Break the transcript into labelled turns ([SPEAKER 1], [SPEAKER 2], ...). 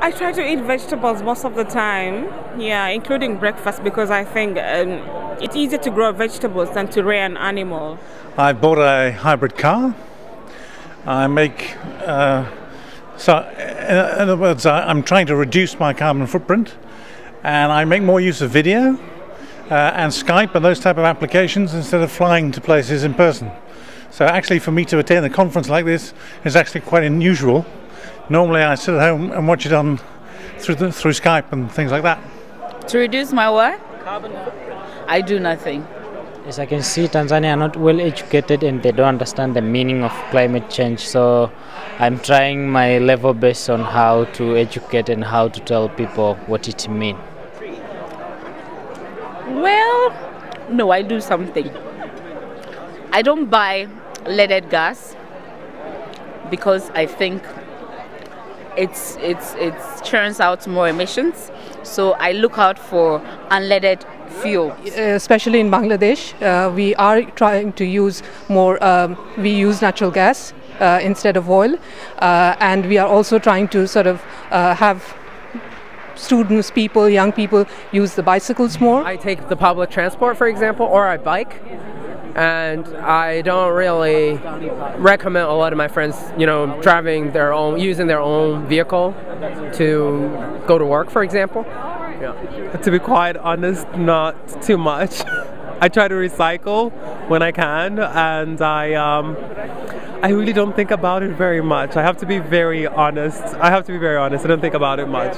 [SPEAKER 1] I try to eat vegetables most of the time, yeah, including breakfast because I think um, it's easier to grow vegetables than to rear an animal.
[SPEAKER 2] I bought a hybrid car. I make, uh, so in other words, I, am trying to reduce my carbon footprint and I make more use of video uh, and Skype and those type of applications instead of flying to places in person. So actually for me to attend a conference like this is actually quite unusual. Normally I sit at home and watch it on through, the, through Skype and things like that.
[SPEAKER 3] To reduce my what? Carbon footprint. I do nothing.
[SPEAKER 4] As I can see, Tanzania are not well educated and they don't understand the meaning of climate change. So I'm trying my level best on how to educate and how to tell people what it means.
[SPEAKER 3] Well, no, I do something. I don't buy leaded gas because I think it's it's it churns out more emissions. So I look out for unleaded fuel.
[SPEAKER 5] Especially in Bangladesh, uh, we are trying to use more. Um, we use natural gas uh, instead of oil, uh, and we are also trying to sort of uh, have students, people, young people use the bicycles more.
[SPEAKER 6] I take the public transport, for example, or I bike and I don't really recommend a lot of my friends, you know, driving their own, using their own vehicle to go to work, for example.
[SPEAKER 7] Yeah. To be quite honest, not too much. I try to recycle when I can, and I um, I really don't think about it very much. I have to be very honest. I have to be very honest. I don't think about it much.